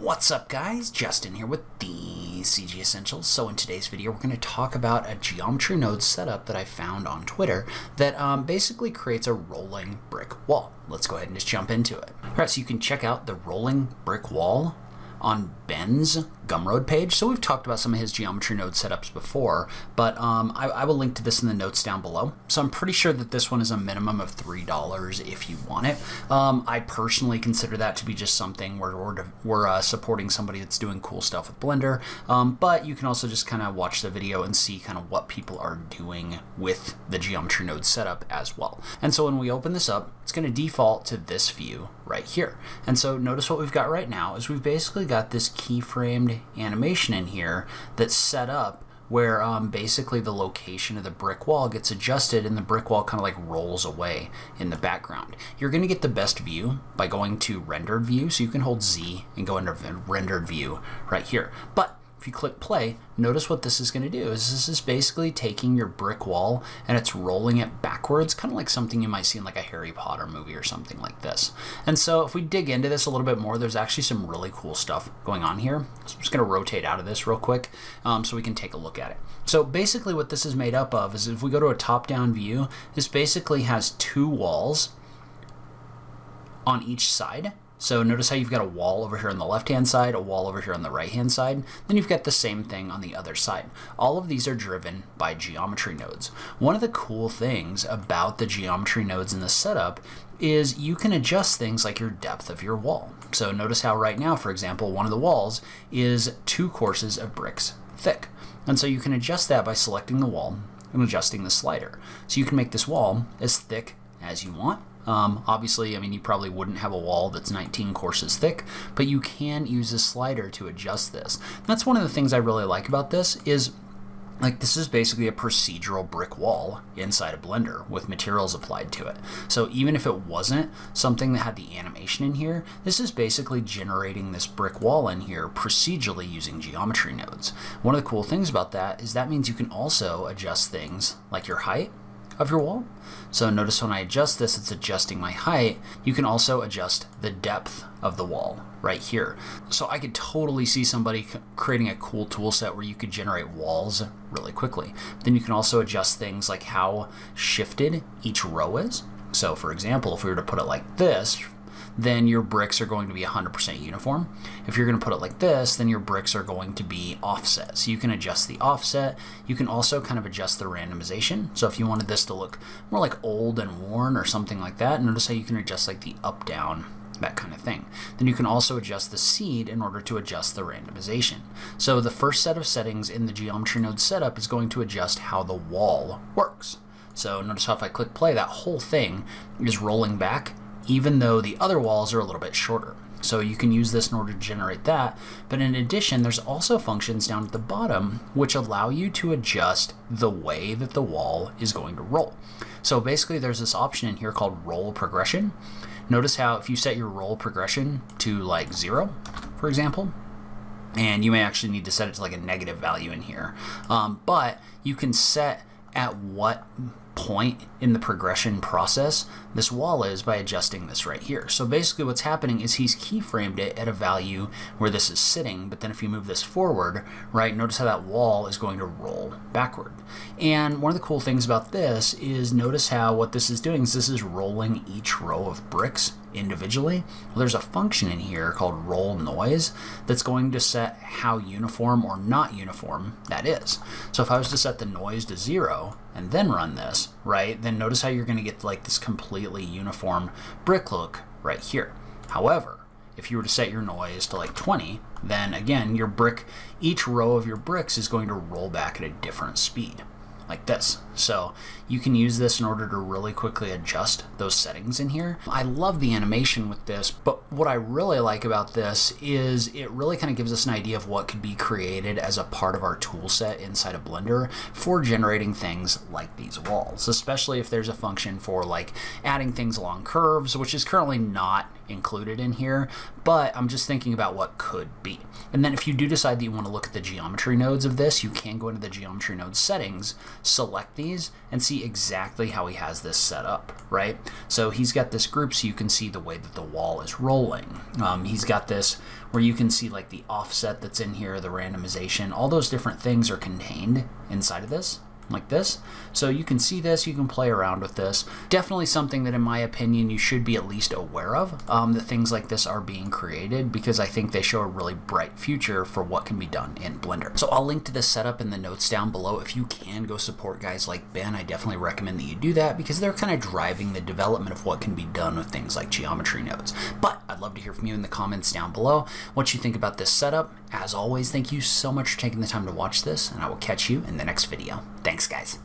What's up guys? Justin here with the CG Essentials. So in today's video we're going to talk about a geometry node setup that I found on Twitter that um, basically creates a rolling brick wall. Let's go ahead and just jump into it. Alright, so you can check out the rolling brick wall on Ben's Gumroad page. So we've talked about some of his geometry node setups before, but um, I, I, will link to this in the notes down below. So I'm pretty sure that this one is a minimum of $3 if you want it. Um, I personally consider that to be just something where we're, we're uh, supporting somebody that's doing cool stuff with Blender, um, but you can also just kind of watch the video and see kind of what people are doing with the geometry node setup as well. And so when we open this up, it's going to default to this view right here. And so notice what we've got right now is we've basically got this keyframed animation in here that's set up where um, basically the location of the brick wall gets adjusted and the brick wall kind of like rolls away in the background. You're going to get the best view by going to rendered view, so you can hold Z and go into rendered view right here. But if you click play, notice what this is going to do is this is basically taking your brick wall and it's rolling it backwards, kind of like something you might see in like a Harry Potter movie or something like this. And so if we dig into this a little bit more, there's actually some really cool stuff going on here. So I'm just going to rotate out of this real quick um, so we can take a look at it. So basically what this is made up of is if we go to a top-down view, this basically has two walls on each side so notice how you've got a wall over here on the left-hand side, a wall over here on the right-hand side, then you've got the same thing on the other side. All of these are driven by geometry nodes. One of the cool things about the geometry nodes in the setup is you can adjust things like your depth of your wall. So notice how right now, for example, one of the walls is two courses of bricks thick. And so you can adjust that by selecting the wall and adjusting the slider. So you can make this wall as thick as you want um, obviously, I mean, you probably wouldn't have a wall that's 19 courses thick, but you can use a slider to adjust this. That's one of the things I really like about this is like this is basically a procedural brick wall inside a blender with materials applied to it. So even if it wasn't something that had the animation in here, this is basically generating this brick wall in here procedurally using geometry nodes. One of the cool things about that is that means you can also adjust things like your height of your wall. So notice when I adjust this, it's adjusting my height. You can also adjust the depth of the wall right here. So I could totally see somebody creating a cool tool set where you could generate walls really quickly. Then you can also adjust things like how shifted each row is. So for example, if we were to put it like this, then your bricks are going to be 100% uniform. If you're going to put it like this, then your bricks are going to be offset. So you can adjust the offset. You can also kind of adjust the randomization. So if you wanted this to look more like old and worn or something like that, notice how you can adjust like the up down that kind of thing. Then you can also adjust the seed in order to adjust the randomization. So the first set of settings in the geometry node setup is going to adjust how the wall works. So notice how if I click play, that whole thing is rolling back even though the other walls are a little bit shorter. So you can use this in order to generate that. But in addition, there's also functions down at the bottom which allow you to adjust the way that the wall is going to roll. So basically there's this option in here called roll progression. Notice how if you set your roll progression to like zero, for example, and you may actually need to set it to like a negative value in here, um, but you can set at what point in the progression process this wall is by adjusting this right here. So basically what's happening is he's keyframed it at a value where this is sitting, but then if you move this forward, right, notice how that wall is going to roll backward. And one of the cool things about this is notice how what this is doing is this is rolling each row of bricks individually. Well, there's a function in here called roll noise that's going to set how uniform or not uniform that is. So if I was to set the noise to zero and then run this, right, then notice how you're going to get like this completely uniform brick look right here. However, if you were to set your noise to like 20, then again, your brick, each row of your bricks is going to roll back at a different speed like this. So you can use this in order to really quickly adjust those settings in here. I love the animation with this, but what I really like about this is it really kind of gives us an idea of what could be created as a part of our tool set inside of Blender for generating things like these walls, especially if there's a function for like adding things along curves, which is currently not included in here, but I'm just thinking about what could be. And then if you do decide that you want to look at the geometry nodes of this, you can go into the geometry node settings select these and see exactly how he has this set up, right? So he's got this group so you can see the way that the wall is rolling. Um, he's got this where you can see like the offset that's in here, the randomization, all those different things are contained inside of this like this. So you can see this, you can play around with this. Definitely something that in my opinion you should be at least aware of, um, that things like this are being created because I think they show a really bright future for what can be done in Blender. So I'll link to this setup in the notes down below. If you can go support guys like Ben, I definitely recommend that you do that because they're kind of driving the development of what can be done with things like geometry nodes. But I'd love to hear from you in the comments down below what you think about this setup. As always, thank you so much for taking the time to watch this and I will catch you in the next video. Thanks guys.